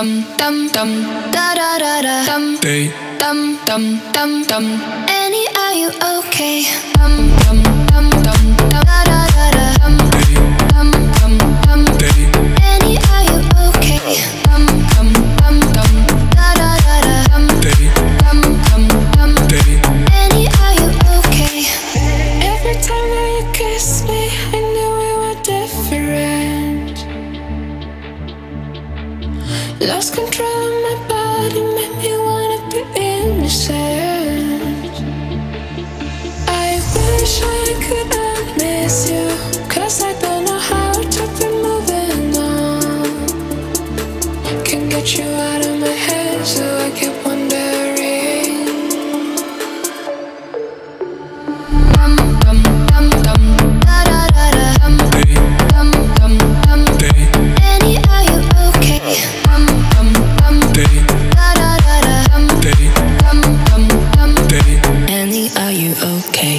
dum dum dum. Da da da da. Dum day. dum dum dum dum. Annie are you okay? Um Lost control of my body. Are you okay?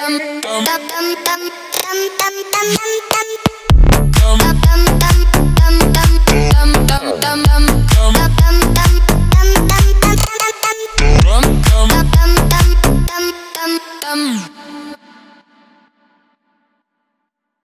Dum.